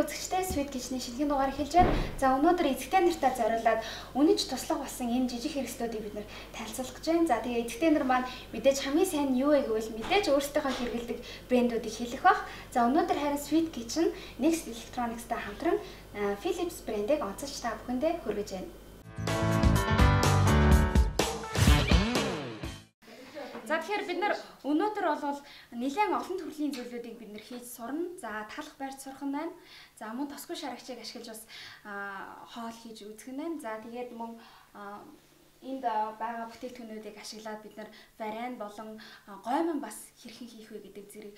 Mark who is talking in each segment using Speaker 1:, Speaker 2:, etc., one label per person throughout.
Speaker 1: хүргэе үзэгчтэй Sweet Kitchen-ийн шинэхэн дугаар эхэлж байна. За өнөөдөр эзэгтэй нартаа зориулаад үнэж туслах болсон энэ жижиг хэрэгслүүдийг бид нэр танилцуулах гэж байна. За тэгээ эзэгтэй нар маань мэдээж хамгийн сайн юу вэ гэвэл мэдээж өөрсдийнхөө хэрэгэлдэг брэндүүдийг хэлэх бах. За өнөөдөр харин Sweet Kitchen Next Electronics-тай хамтран Philips брэндийг онцолж та бүхэндээ хүргэж байна. Тэгэхээр бид нар өнөөдөр бол нэлээд олон төрлийн зүйлүүдийг бид нэр хийж сурна. За талах барьж сурах нь байна. За мөн тосгоо шарагчийг ашиглаж бас хоол хийж үзэх нь байна. За тэгээд мөн энд байгаа бүтээгдэхүүнүүдийг ашиглаад бид нар вариан болон гоймон бас хэрхэн хийх вэ гэдэг зэрэг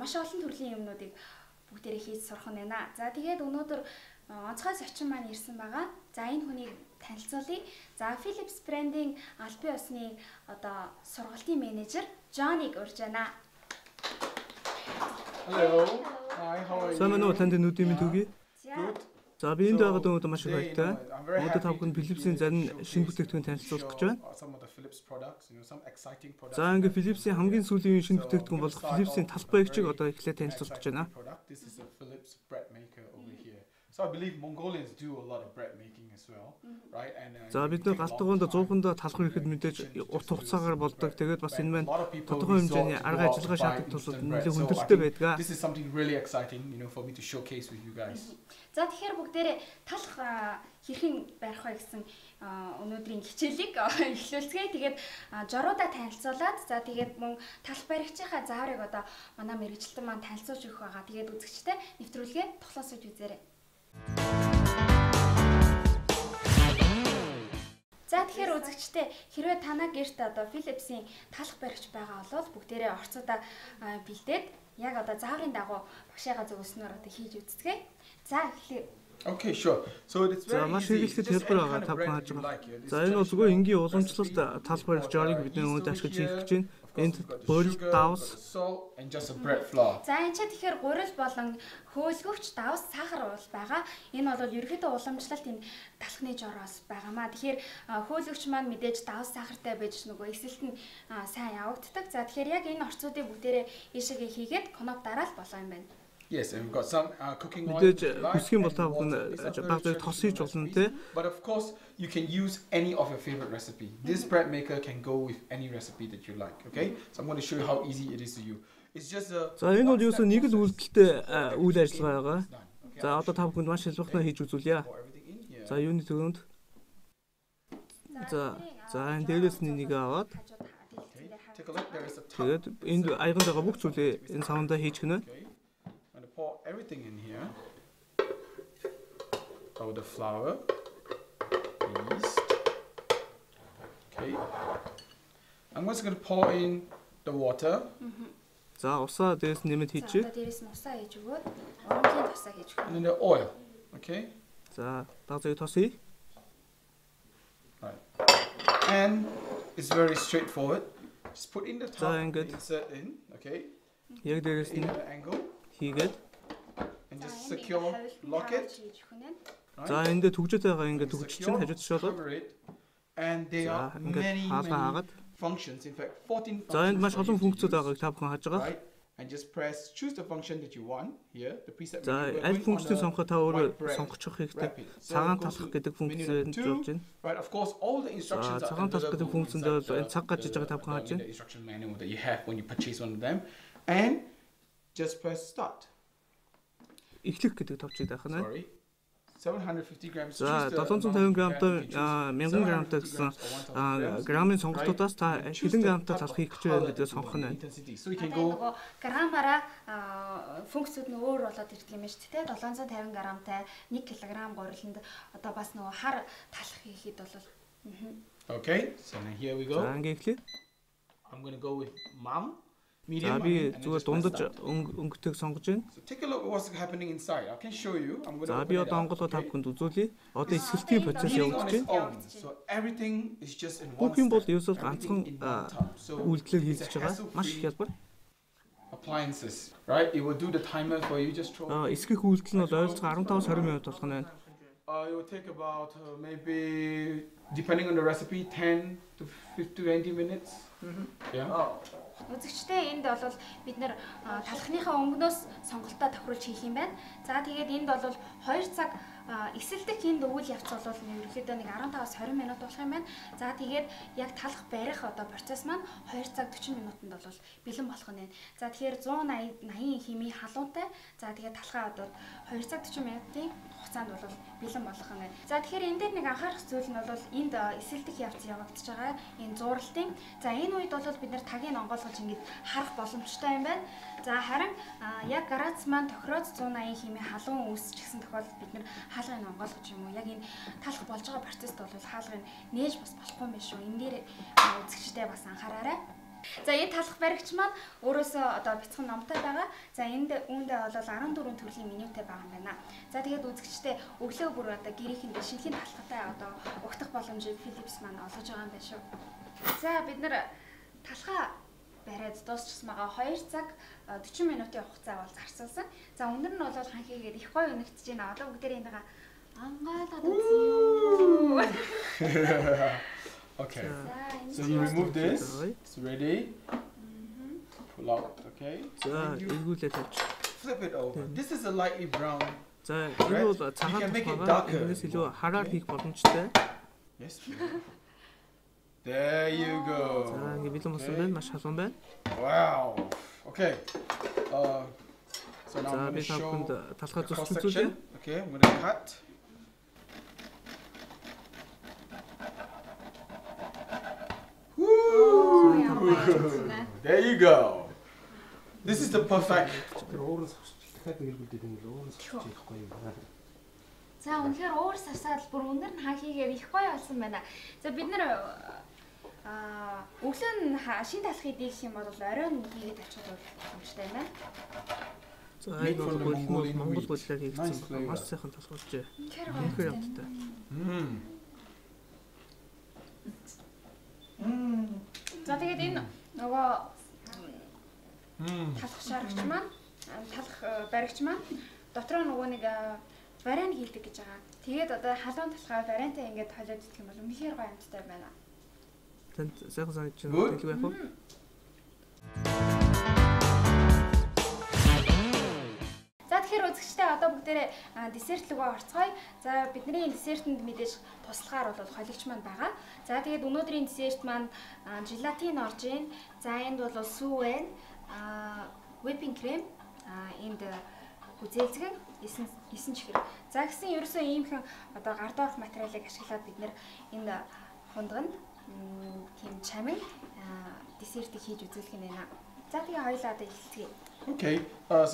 Speaker 1: маш олон төрлийн юмнуудыг бүгдээрээ хийж сурах нь байна. За тэгээд өнөөдөр онцгой зочин маань ирсэн байгаа. За энэ хүнийг танилцуулъя. За Philips брендийн албан ёсны одоо сургалтын менежер Джоныг урьж байна.
Speaker 2: Hello. Hi, how are you?
Speaker 3: Байна уу танд нүдийн минь түгий.
Speaker 2: Good.
Speaker 3: За би энд байгаад өнөөдөр маш их баяртай. Өнөөдөр та бүхэнд Philips-ийн зарим шинэ бүтээгдэхүүн танилцуулах гэж байна. За ингээ Philips-ийн хамгийн сүүлийн шинэ бүтээгдэхүүн болох Philips-ийн баягчийг
Speaker 2: very
Speaker 3: одоо эхлээд танилцуулах гэж байна.
Speaker 2: This is a Philips bread maker over here. So I believe Mongolians do a lot of bread making as well, right? And uh,
Speaker 3: За бид нэр галт дугуунд
Speaker 2: time
Speaker 3: 100-нд талах
Speaker 2: to
Speaker 3: ирэхэд мэдээж урт хугацаагаар болдог. Тэгээд бас энэ маань тодорхой хэмжээний
Speaker 2: to
Speaker 3: арга ажиллагаа тул
Speaker 2: instant
Speaker 3: нэлээд хүндрэлтэй байдаг.
Speaker 2: This is something really exciting, you know, for me to showcase with you guys.
Speaker 1: За тэгэхээр бүгдээрээ талах а, хэрхэн барих вэ гэсэн өнөөдрийн хичээлийг эхлүүлцгээе. Тэгээд жоруудаа танилцуулаад за тэгээд мөн талах баригчийнхаа зааврыг одоо манай мэрэгчлэн маань танилцуулж өгөх байгаа. Тэгээд үзэгчтэй нэвтрүүлгээ тоглоосож үзээрэй. За тэгэхээр үзэгчтэй хэрвээ танаа гэрт одоо Philips-ийн талах баригч байгаа бол бүгдээрээ орцоодоо а, бэлдээд яг одоо зааврын дагуу багшаага зөвснөр одоо хийж үздэгэ. За эхлэе.
Speaker 2: Okay, sure. So it's very
Speaker 3: маш
Speaker 2: easy.
Speaker 3: хэрэглэхэд хэлбэр байгаа та бүхэн
Speaker 2: you
Speaker 3: байгаа. За энэ бол зүгээр энгийн уламжлалт жарыг
Speaker 2: uh,
Speaker 3: бидний
Speaker 2: over
Speaker 3: ашиглаж хийх гэж байна. Энд
Speaker 2: sugar,
Speaker 3: давс.
Speaker 1: За энэ ч тэгэхээр гурил болон хөөлгөвч давс сахар уул байгаа. Энэ бол ерөөхдөө уламжлалт энэ талхны жороос байгаамаа. Тэгэхээр а, хөөлгөвч маань мэдээж давс сахартай байж нөгөө эсэлт нь сайн явагддаг. За тэгэхээр яг энэ орцуудыг бүгдээрээ ийшээгээ хийгээд коноп дараал болоо юм байна.
Speaker 2: Yes, and we've got some uh, cooking oil.
Speaker 3: Мэдээж
Speaker 2: you
Speaker 3: хүсэх юм бол та бүхэн баг зэрэг тос хийж болно те.
Speaker 2: But of course, you can use any of your favorite recipe. This bread maker can go with any recipe that you like. Okay, so I'm going to show you how easy it is to use. It's just a.
Speaker 3: За энэ бол юусэн нэг л үйлдэлтэй а, үйл ажиллагаа байгаа. За одоо та бүхэнд маш хэлбэрхнээ хийж үзүүлье. За юуны төгөөнд За за энэ дээрээс нь нэг аваад тэгээд энд аяганд байгаа бүх зүйлээ энэ савандаа хийж гинэ.
Speaker 2: Okay, I'm going to pour everything in here. Oh, the flour, yeast. Okay. I'm just going to pour in the water.
Speaker 3: За усаа дээрээс нэмэд
Speaker 1: За
Speaker 3: хийчихье.
Speaker 1: одоо дээрэс нь усаа хийж өгөөд урамгийн тусаа хийж
Speaker 2: and
Speaker 1: өгөх.
Speaker 2: then the oil. Okay,
Speaker 3: За баг зэрэг тосъё.
Speaker 2: and it's very straightforward. Just put in the
Speaker 3: So,
Speaker 2: top,
Speaker 3: I'm good.
Speaker 2: insert in. Okay,
Speaker 3: Яг дээрээс
Speaker 2: in
Speaker 3: нь
Speaker 2: an angle,
Speaker 3: хийгээд
Speaker 2: and just
Speaker 1: энэ
Speaker 2: secure, lock it.
Speaker 1: нь.
Speaker 3: За энд төгжөд байгаа ингээд
Speaker 2: secure,
Speaker 3: чинь хажууд
Speaker 2: cover it, and there
Speaker 3: за
Speaker 2: are many, many functions. In fact, 14
Speaker 3: за энд
Speaker 2: functions
Speaker 3: маш олон функцүүд байгааг та бүхэн хааж байгаа.
Speaker 2: And just press choose the function that you want here. The preset.
Speaker 3: За аль функцийг
Speaker 2: the
Speaker 3: сонгоход та өөрөө сонгочих хэрэгтэй. Цагаан талах гэдэг функцээр
Speaker 2: two.
Speaker 3: зорж байна.
Speaker 2: Right, of course, all the instructions are
Speaker 3: цагаан талах гэдэг функцэнд бол энэ цаг гаж иж байгаа та
Speaker 2: the-
Speaker 3: бүхэн хааж
Speaker 2: in
Speaker 3: байна.
Speaker 2: the instruction manual that you have when you purchase one of them. And just press start.
Speaker 3: Эхлэх гэдэг товчийг даах нь.
Speaker 2: Sorry. 750 grams.
Speaker 3: За
Speaker 2: Choose the
Speaker 3: 750
Speaker 2: amount of
Speaker 3: грамтай
Speaker 2: bread you can
Speaker 3: а,
Speaker 2: choose.
Speaker 3: 1000 грамтай
Speaker 2: 750
Speaker 3: гэсэн
Speaker 2: grams or 1000
Speaker 3: а,
Speaker 2: grams.
Speaker 3: грамын сонголтуудаас та хэдэн грамтай талах хийх гэж байна
Speaker 2: you
Speaker 3: сонгох нь байна.
Speaker 1: грамаараа функцүүд нь өөр болоод ирдэг юм байна шүү дээ. 750 грамтай 1 кг гуриланд одоо бас нөгөө хар талах хийхэд бол.
Speaker 2: Okay, so now here we
Speaker 3: За
Speaker 2: go.
Speaker 3: ингээ эхлэе.
Speaker 2: I'm going to go with mom,
Speaker 3: За би зүгээр дундаж өнгөтэйг сонгож байна. За би одоо та
Speaker 2: okay?
Speaker 3: бүхэнд үзүүлье. Одоо
Speaker 1: Аа, энэ
Speaker 3: процесс явагдаж байна. Бүх юм бол ерөөсөө ганцхан
Speaker 2: a
Speaker 3: хийгдэж байгаа. Маш хялбар.
Speaker 2: appliances, right? It will do the timer for you. Just throw.
Speaker 3: А, Эсгэх үйлдэл нь бол ойролцоогоо 15-20 минут болох нь байна.
Speaker 2: Uh, it will take about uh, maybe, depending on the recipe, 10 to 50 to 20 minutes. Yeah.
Speaker 1: Үзэгчтэй энд бол бид нэр талхныхаа өнгнөөс сонголтоо тохируулж хийх юм байна. За тэгээд энд бол 2 цаг эсэлдэх энд үйл явц бол ерөнхийдөө нэг 15-аас 20 минут болох юм байна. За тэгээд яг талх барих одоо процесс маань 2 цаг 40 минутанд бол бэлэн болох нь байна. За тэгэхээр 180 80 хэмээ халуунтай. За тэгээд талхаа одоо 2 цаг 40 минутын хугацаанд бол бэлэн болох нь байна. За тэгэхээр энэ дээр нэг анхаарах зүйл нь бол энд эсэлдэх явц явагдаж байгаа. Энэ зуралтын. За энэ үед бол бид нэр тагийг онгойлгож ингэж харах боломжтой юм байна. За харин яг грац маань тохироод 180 хэмээ халуун үүсчихсэн тохиолдолд бид нэр хаалгыг онгойлгож юм уу яг энэ талах болж байгаа процессд бол хаалгыг нээж бас болохгүй юм биш үү. Энэ дээр а, үзэгчтэй бас анхаараарай. За энэ талах баригч маань өөрөөсөө одоо бяцхан номтой байгаа. За энд үүндээ бол 14 төрлийн менютэй байгаа юм байна. За тэгээд үзэгчтэй өглөө бүр одоо гэрийнхэндээ шинэхэн талхтай одоо угтах боломжийг Philips маань олгож байгаа юм байна шүү. За бид нэр талхаа бариад дуусчихсан байгаа 2 цаг а, 40 минутын хугацаа бол зарцуулсан. За өнөр нь бол ханхигээд их гоё өнөгдөж байна. Одоо бүгдээ энийг ангаалаад үзье.
Speaker 2: Okay.
Speaker 1: За энэ
Speaker 2: So you remove this. It's ready. Pull out. Okay.
Speaker 3: За
Speaker 2: And you
Speaker 3: эргүүлээд тавьж.
Speaker 2: flip it over. This is a lightly brown.
Speaker 3: За энэ бол
Speaker 2: You
Speaker 3: цагаан
Speaker 2: can make it
Speaker 3: тухайгаар
Speaker 2: darker.
Speaker 3: энэс илүү хараар хийх боломжтой.
Speaker 2: Yes. There you
Speaker 3: За
Speaker 2: go.
Speaker 3: ингэ бэлэн болсон
Speaker 2: Okay.
Speaker 3: байна. Маш халуун байна.
Speaker 2: Wow. Okay. Uh, so now
Speaker 3: За
Speaker 2: I'm
Speaker 3: би
Speaker 2: going to show
Speaker 3: тавханд
Speaker 2: the
Speaker 3: талхаа
Speaker 2: cross
Speaker 3: зурсан зүйлээ.
Speaker 2: section. Okay, I'm going to cut. There you go. This is the perfect.
Speaker 4: Тэр уураас дахиад нэг хэлбэлдээд ингэ уураас хийхгүй юм байна.
Speaker 1: За үнэхээр уур сарсаад бүр өнөр нь хахигээр их гоё болсон байна. За бид нэр аа өглөө нь шин талхыг дийлэх юм бол оройн хийгээд очих бол боломжтой юм байна.
Speaker 3: За энэ бол Монгол
Speaker 2: Nice
Speaker 3: хийгдсэн маш сайхан талхуулжээ.
Speaker 1: Үнэхээр гоё.
Speaker 3: амттай.
Speaker 1: За тэгээд энэ нөгөө талах шарагч маань талах э, баригч маань дотроо нөгөө нэг э, вариан хийдэг гэж байгаа. Тэгээд одоо халуун талхаа вариантай ингээд холиод идэх юм бол үнэхээр гоё амттай байна.
Speaker 3: Танд сайхан
Speaker 2: Good.
Speaker 3: байна. Хэлгүй яах вэ?
Speaker 1: Тэгэхээр үзэгчтэй одоо бүгдээрээ десерт рүүгээ орцгоё. За бидний десертэнд мэдээж туслахаар бол холигч маань байгаа. За тэгээд өнөөдрийн десерт маань желатин орж ийн. За энд бол сүү байна. А whipping cream, а энд хүзээлцгэн, эсэн эсэн чихэр. За гэсэн ерөөсөө иймхэн одоо гар доорх материалыг ашиглаад бид энэ хундганд тийм чамин десертийг хийж үзүүлэх нь байна. За тэгээ хоёлаа одоо эхэлцгээе.
Speaker 2: Okay. Uh.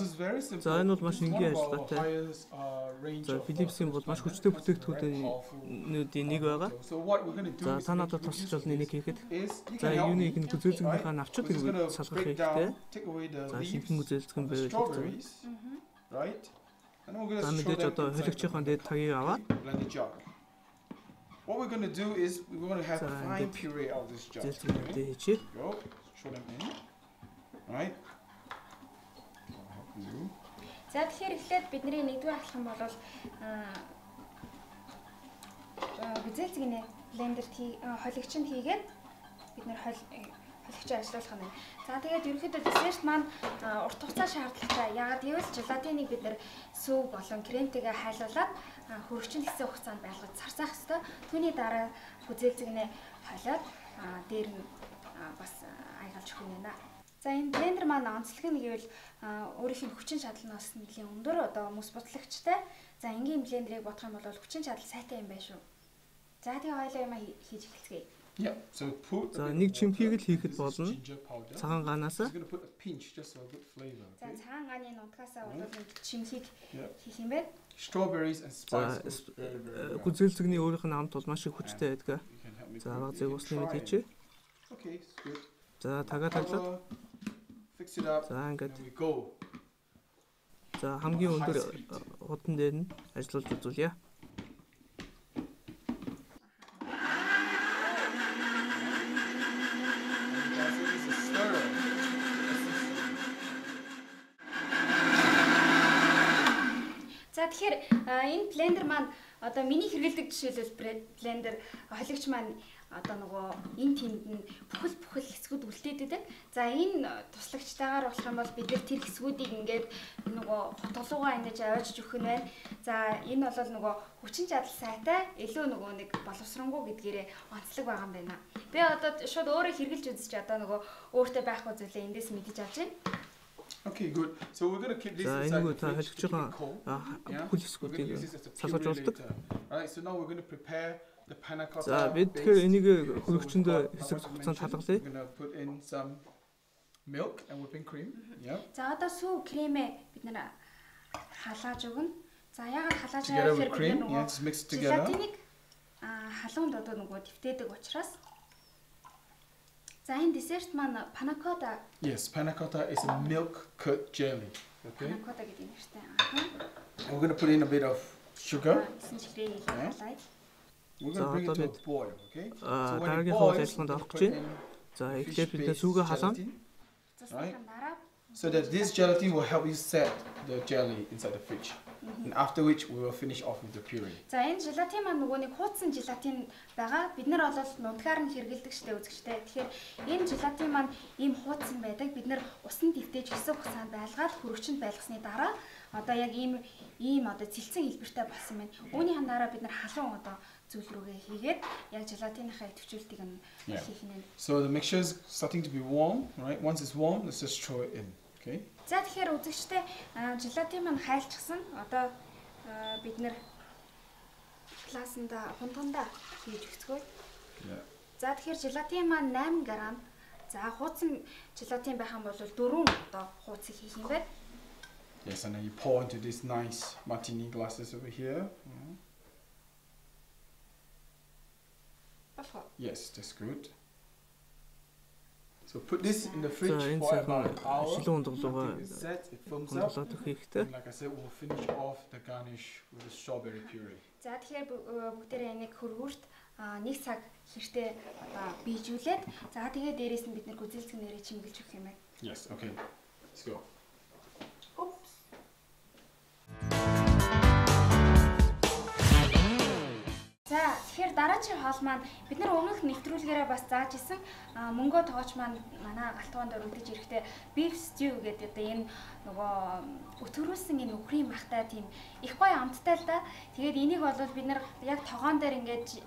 Speaker 3: За, энэ бол маш энгийн ажиллагаатай.
Speaker 2: uh,
Speaker 3: За Philips-ийн бол маш хүчтэй бүтээгдэхүүнүүдийн нэг байгаа. За та надад тусалж болно энийг хийхэд. За юуныг нь үзүүлцгийнхаа навчууд
Speaker 2: We're just
Speaker 3: хэрэг
Speaker 2: gonna
Speaker 3: салгах хэрэгтэй. За шинхэн байж байгаа.
Speaker 2: strawberries, right?
Speaker 3: За мэдээж одоо
Speaker 2: inside
Speaker 3: хөлөгчийн
Speaker 2: the
Speaker 3: дээд тагийг аваад.
Speaker 2: What we're going to do is we're going to have a fine puree of this jar. Go, throw them in, right?
Speaker 1: За тэгэхээр эхлээд бидний нэгдүгээр алхам бол аа бүзэлцгийнэ блендерт холигчнд хийгээд бид нэр хол холигч ажиллуулах байна. За тэгээд ерөнхийдөө десерт маань урт хугацаа шаардлагатай. Яагаад гэвэл желатиныг бид нэр сүв болон кремтэйгээ хайлуулад хөрөгчн хэсэг хугацаанд байлгаж сарсаах ёстой. Түүний дараа бүзэлцгийнэ холиод а, дээр нь бас а, аягалж өгөх юм байна. За энэ блендер маань онцлог нь гэвэл өөрийнх нь хүчин чадалнаас нэлийн өндөр одоо мөс бутлагчтай. За энгийн блендерийг бодох юм бол хүчин чадал сайтай юм байна шүү. За тэгээ хоёлаа юм хийж эхэлцгээе.
Speaker 3: За, нэг чимхийг л хийхэд болно. Цагаан
Speaker 2: flavor.
Speaker 1: За цагаан гааны нутгасаа бол нэг чимхийг хийх юм байна.
Speaker 2: Strawberries and spices. well.
Speaker 3: гүзээлцэгний өөрийнх нь амт бол маш их хүчтэй байдаг. За зэрэг
Speaker 2: You
Speaker 3: усны мэд
Speaker 2: it. Okay, good.
Speaker 3: За тагаа таглаад
Speaker 2: Fix it up.
Speaker 3: за ингээд за хамгийн өндөр хутан дээр нь ажиллуулж үзүүлье.
Speaker 1: За тэгэхээр энэ блендер маань одоо миний хэрэгэлдэг жишээлбэл блендер холигч маань одоо нөгөө энэ тэнд нь бүхэл бүхэл хэсгүүд үлдээдэг. За энэ туслагчтайгаар болох юм бол бид нэр тэр хэсгүүдийг ингээд нөгөө хотолгоогаа ингэж аваачж өгөх нь байна. За энэ бол нөгөө хүчин чадал сайтай илүү нөгөө нэг боловсронгуй гэдгээрээ онцлог байгаа юм байна. Би одоо шууд өөрөө хэрглэж үзэж одоо нөгөө өөртөө байхгүй зүйлээ эндээс мэдэж авч байна.
Speaker 2: Okay, good. So we're going to keep this
Speaker 3: За
Speaker 2: inside
Speaker 3: энэ та хэлж байгаа бүхэл хэсгүүдийг салгаж болдог.
Speaker 2: later. Alright, so now we're going to prepare
Speaker 3: За бид тэгэхээр энийг хөрөгчөндөө хэсэг хугацаанд
Speaker 2: mention,
Speaker 3: хадгалъя.
Speaker 2: We're going to put in some milk and whipping cream. Yeah.
Speaker 1: За одоо сүү кремээ бид нэр халааж өгнө. За ягаад халааж
Speaker 2: Together
Speaker 1: байгаа
Speaker 2: with
Speaker 1: гэхээр бид нөгөө
Speaker 2: just mix it together.
Speaker 1: желатиныг а халуунд одоо нөгөө твтээдэг учраас За энэ десерт маань панакота
Speaker 2: Yes, panna cotta is a milk curd jelly. Okay.
Speaker 1: панакота гэдэг нэртэй. Аа.
Speaker 2: We're going to put in a bit of sugar.
Speaker 1: Халаад.
Speaker 2: We're
Speaker 3: За, одоо бид,
Speaker 2: boil. Okay.
Speaker 3: а,
Speaker 2: So when it
Speaker 3: дараагийн
Speaker 2: we're
Speaker 3: ажиллагаанд орох гэж байна. За эхлээд бид сүүгээ халаана.
Speaker 2: So that this gelatin will help you set the jelly inside the fridge. And after which we will finish off with the puree.
Speaker 1: За энэ желатин маань нөгөө нэг хуудсан желатин байгаа. Бид нар бол нутгаар нь хэргэлдэг штэ үзэгчтэй. Тэгэхээр энэ желатин маань ийм хуудсан байдаг. Бид нар усан дэвтэж хэсэг хугацаанд байлгаад хөрөгчөнд байлгасны дараа одоо яг ийм ийм одоо цэлцэн хэлбэртэй болсон байна. Үүнийхэн дараа бид нар халуун одоо зүйл рүүгээ хийгээд яг желатиныхаа идэвхжүүлтийг нь хийх нь.
Speaker 2: So the mixture is starting to be warm, right? Once it's warm, let's just throw it in. Okay.
Speaker 1: За тэгэхээр үзэгчтэй желатин маань хайлчсан. Одоо бид нар классанда хундганда хийж өгцгөө. За тэгэхээр желатин маань 8 г. За хуудсан желатин байх юм бол 4 одоо хуудсыг хийх юм байна.
Speaker 2: Yes, and then you pour into these nice martini glasses over here. Yeah.
Speaker 1: Болохоо.
Speaker 2: Yes, that's good. So put this in the fridge for about an hour.
Speaker 3: шилэн хөндлөлт хийхдээ
Speaker 2: And like I said, we'll finish off the garnish with the strawberry puree.
Speaker 1: За тэгэхээр э, бүгдээрээ энийг хөргүүрт аа, нэг цаг хэртээ одоо бийжүүлээд за тэгээ дээрээс нь бид нэр гүзэлцэг нэрээ чимгэлж өгөх юм байна.
Speaker 2: Yes, okay. Let's go.
Speaker 1: За тэгэхээр дараагийн хоол маань бид нар өмнөх нэвтрүүлгээрээ бас зааж исэн мөнгөө тоогооч маань манай галтгоонд өргөдөж ирэхдээ beef stew гэдэг одоо энэ нөгөө өтгөрүүлсэн энэ үхрийн махтай тийм их гоё амттай л да. Тэгээд энийг бол бид нар яг тогоон дээр ингээд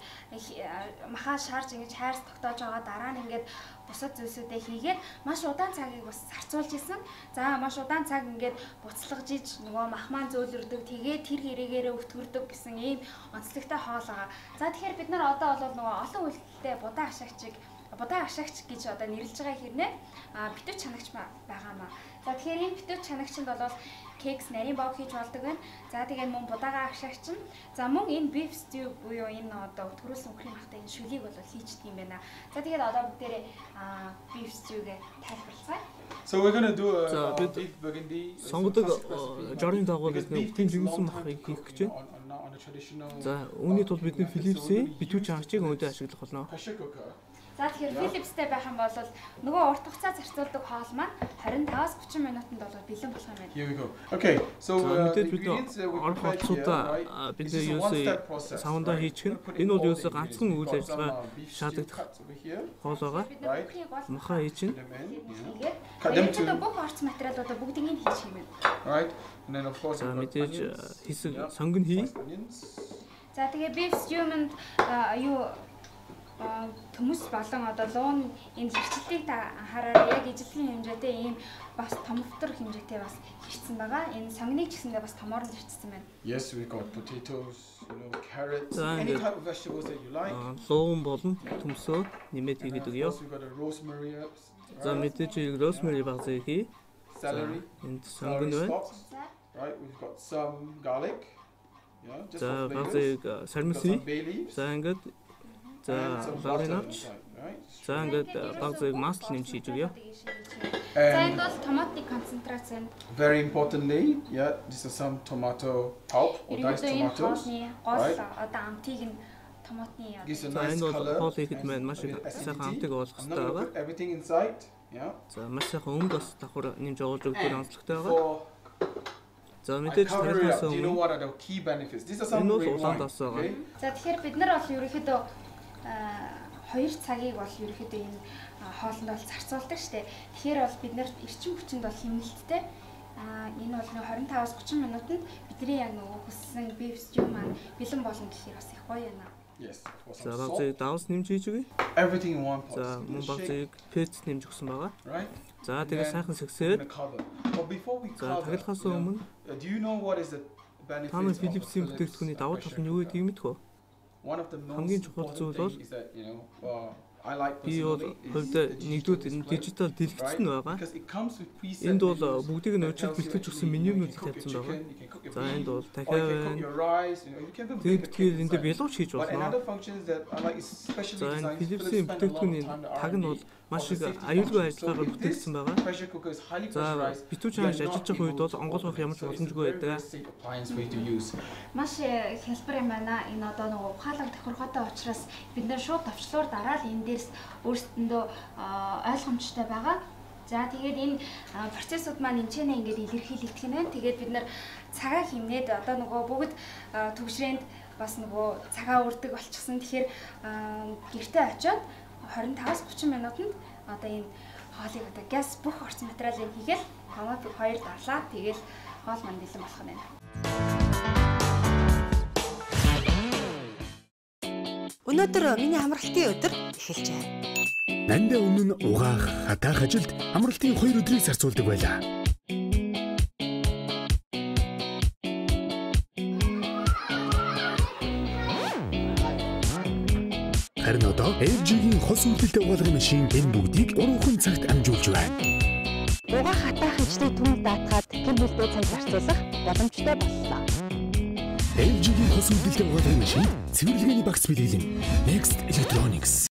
Speaker 1: махаа шаарж ингэж хайрс тогтоож байгаа дараа нь ингээд бусад зүйлсүүдээ хийгээд маш удаан цагийг бас зарцуулж исэн. За маш удаан цаг ингээд буцалгаж иж нөгөө мах маань зөөлрдөг тэгээд тэр хэрэгээрээ өвтгөрдөг гэсэн ийм онцлогтой хоол байгаа. За тэгэхээр бид нар одоо бол нөгөө олон үйлдэлтэй будаа ашаагчийг будаа ашаагч гэж одоо нэрлэж байгаа хэрнээ а битүү чанагч ба- байгаа маа. За тэгэхээр энэ битүү чанагчинд бол кекс нарийн бог хийж болдог байна. За тэгээд мөн будаага агшаагч нь. За мөн энэ beef stew буюу энэ одоо өтгөрүүлсэн үхрийн махтай энэ шүлийг бол хийчдэг юм байна. За тэгээд одоо бүгдээрээ а beef stew-гээ тайлбарлацгаая.
Speaker 2: So we're gonna do a,
Speaker 3: бид
Speaker 2: beef burgundy. A
Speaker 3: сонгодог
Speaker 2: recipe.
Speaker 3: жорын дагуу
Speaker 2: takes a long
Speaker 3: жигсэн махыг
Speaker 2: to
Speaker 3: хийх гэж байна. За үүний тулд бидний Philips-ийн битүү
Speaker 2: the
Speaker 3: өнөөдөр ашиглах болно.
Speaker 1: За тэгэхээр. Philips-тэй байх юм бол нөгөө урт хугацаа зарцуулдаг хоол маань 25-аас 30 минутанд бол бэлэн болох юм байна.
Speaker 2: Here we go. Okay, so
Speaker 3: За
Speaker 2: uh,
Speaker 3: мэдээд бид
Speaker 2: ingredients that we
Speaker 3: орох
Speaker 2: prepared here,
Speaker 3: холцуудаа
Speaker 2: right?
Speaker 3: а, бид
Speaker 2: process,
Speaker 3: савандаа хийчих нь. Энэ бол
Speaker 2: the
Speaker 3: ганцхан үйл ажиллагаа
Speaker 2: uh, here.
Speaker 3: хоол байгаа. Махаа хий чинь.
Speaker 2: Put them in, yeah.
Speaker 1: хийгээд
Speaker 2: Cut them
Speaker 1: ерөнхийдөө
Speaker 2: to,
Speaker 1: бүх орц материалуудаа бүгдийг нь хийж юм байна.
Speaker 2: right? And then of course
Speaker 3: мэдээж хэсэг сонгон хий.
Speaker 1: За тэгээ beef stew-нд юу төмөс болон одоо луун энэ хэрчлэлтийг та анхаараа яг ижилхэн хэмжээтэй ийм бас томвтор хэмжээтэй бас хэрцсэн байгаа. Энэ сонгныг ч гэсэндээ бас томоор нь хэрцсэн байна.
Speaker 2: Yes, we've got potatoes, you know, carrots,
Speaker 3: За,
Speaker 2: any type of vegetables that you like.
Speaker 3: Луун болон төмсөө нэмээд хийгээд өгье.
Speaker 2: uh,
Speaker 3: За мэдээж rosemary багзыг хий. За
Speaker 2: celery,
Speaker 3: энд сонгон байна.
Speaker 1: За
Speaker 2: right? We've got some garlic, yeah, just
Speaker 3: За
Speaker 2: for flavors.
Speaker 3: сармис хий.
Speaker 2: some bay leaves,
Speaker 3: За ингээд за лаврын авч. За ингээд багзыг масл нэмж хийж өгье.
Speaker 1: За энд
Speaker 2: And
Speaker 1: бол томатын концентрац байна.
Speaker 2: very importantly, yeah, this is some tomato pulp or diced tomatoes.
Speaker 1: гол
Speaker 2: right?
Speaker 1: одоо амтыг нь томатны
Speaker 3: За
Speaker 2: nice
Speaker 3: энэ бол хоол хийхэд маань маш их
Speaker 2: and
Speaker 3: сайхан амтыг оолох
Speaker 2: I'm
Speaker 3: хэрэгтэй байгаа.
Speaker 2: everything inside, yeah.
Speaker 3: За маш сайхан өмд бас давхар нэмж оолж өгөх онцлогтой байгаа. За мэдээж
Speaker 2: know
Speaker 3: өмнө
Speaker 2: what are the key benefits? These are some
Speaker 3: Энэ бол
Speaker 2: great
Speaker 3: улаан тас байгаа.
Speaker 2: okay?
Speaker 1: За тэгэхээр бид нар бол ерөнхийдөө 2 цагийг бол ерөөхдөө энэ хоолнд бол зарцуулдаг штэ. Тэгэхээр бол бид нэр эрчим хүчинд бол хэмнэлттэй. А энэ бол нэг 25-аас 30 минутанд бидний яг нөгөө хүссэн beef stew маань бэлэн болно гэхээр бас их гоё байна.
Speaker 2: Yes.
Speaker 3: За
Speaker 2: salt,
Speaker 3: багцыг давс нэмж хийж өгье.
Speaker 2: Everything in one pot.
Speaker 3: За мөн
Speaker 2: shake,
Speaker 3: багцыг пест нэмж өгсөн байгаа.
Speaker 2: right?
Speaker 3: За тэгээ сайхан сэгсээд
Speaker 2: gonna cover. But before we
Speaker 3: за
Speaker 2: know,
Speaker 3: өмнө
Speaker 2: uh, do you know what is the benefits
Speaker 3: та нар
Speaker 2: of a
Speaker 3: Philips-ийн
Speaker 2: Philips,
Speaker 3: бүтээгдэхүүний давуу тал нь юу гэдгийг мэдэх үү? Хамгийн чухал зүйл бол би бол
Speaker 2: personally is
Speaker 3: хувьд
Speaker 2: the digital
Speaker 3: нэгдүгээр дижитал
Speaker 2: right?
Speaker 3: дэлгэцсэн байгаа. Энд бол бүгдийг нь
Speaker 2: you
Speaker 3: бэлтгэж өгсөн менюнууд тавьсан байгаа. За энд бол дахиад Тэгээд битгий энд дээр бялууч хийж болно. За энэ Philips-ийн бүтээгдэхүүний таг нь бол маш их аюулгүй
Speaker 2: this
Speaker 3: бүтээгдсэн байгаа. За битүүч
Speaker 2: not
Speaker 3: ажиллаж байгаа үед бол
Speaker 2: it.
Speaker 3: ямар ч боломжгүй байдаг.
Speaker 1: Маш э, хэлбэр юм байна. Энэ одоо нөгөө ухаалаг тохиргоотой учраас бид нэр шууд товчлуур дараад энэ дээрс өөрсдөндөө а, ойлгомжтой байгаа. За тэгээд энэ а, процессыг маань энэ ч нэ ингээд илэрхийлэгдэх нь байна. Тэгээд бид нэр цагаа хэмнээд одоо нөгөө бүгд а, түгшрээнд бас нөгөө цагаа үрдэг болчихсон. Тэгэхээр гэртээ очиод 25-аас 30 минутанд одоо энэ хоолыг одоо газ бүх орц материалыг хийгээл томатыг хоёр дарлаа. Тэгэл хоол маань бэлэн болох нь байна.
Speaker 5: Өнөөдөр миний амралтын өдөр эхэлж байна.
Speaker 6: Нандаа өмнө угаах, хатаах ажилд амралтын 2 өдрийг зарцуулдаг байлаа. LG-ийн хос үйлдэлтэй угаалгын машин энэ бүгдийг 3 цагт амжуулж байна.
Speaker 5: Угаах хатаах ажлыг түн даатгаад гэр бүлдээ цаг зарцуулах боломжтой боллоо.
Speaker 6: LG-ийн хос үйлдэлтэй угаалгын машин цэвэрлэгээний багц бэлгэлэн Next Electronics